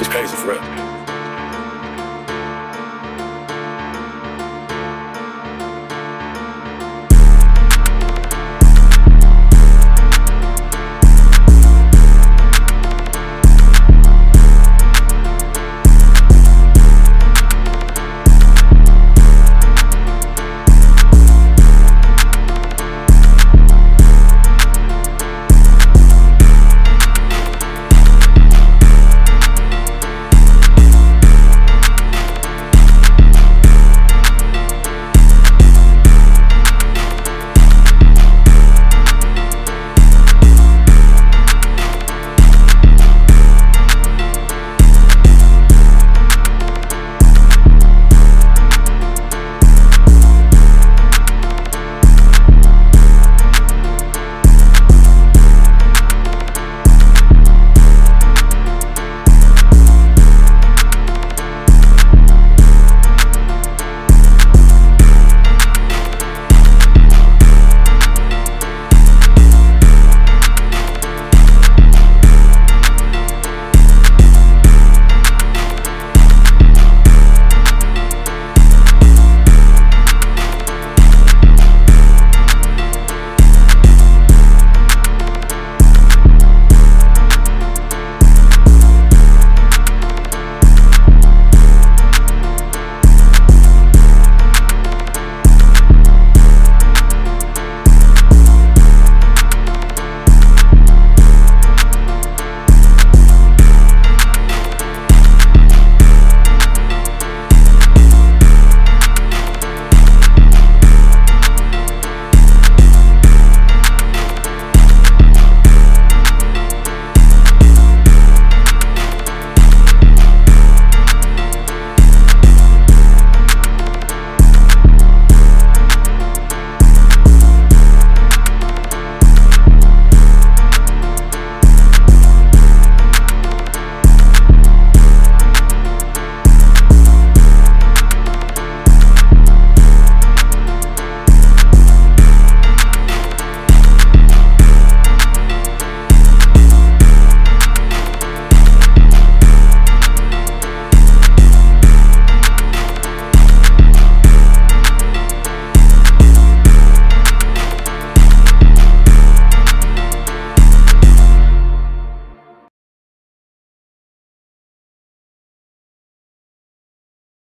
Just crazy for real.